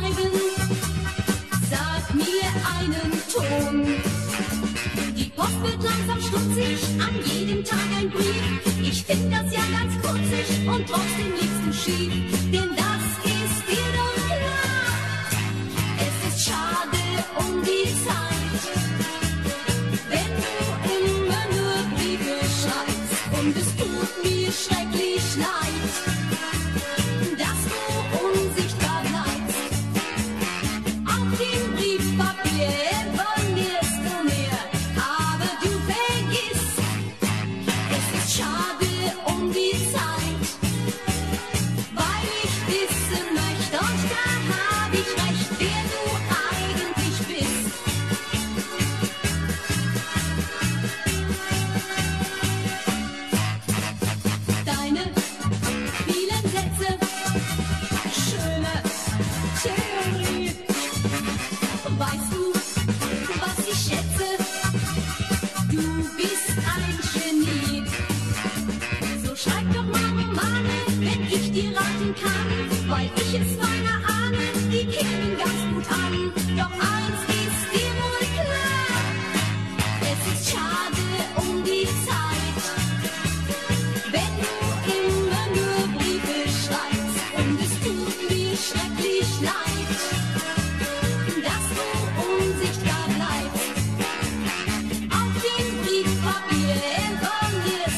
bleiben. Sag mir einen Ton. Die Post wird langsam stutzig, an jedem Tag ein Brief. Ich finde das ja ganz kurzig und trotzdem liegst du schief. Denn das ist dir doch klar. Es ist schade um die Zeit. Wenn du immer nur Briefe schreibst und es tut mir schrecklich leid. Weißt du, was ich schätze? Du bist ein Genie. So schreib doch mal Romane, wenn ich dir raten kann, weil ich es meine ahne, die kämen ganz gut an. Doch eins ist dir wohl klar, es ist schade um die Zeit, wenn du immer nur Briefe schreibst und es tut mir schrecklich leid. long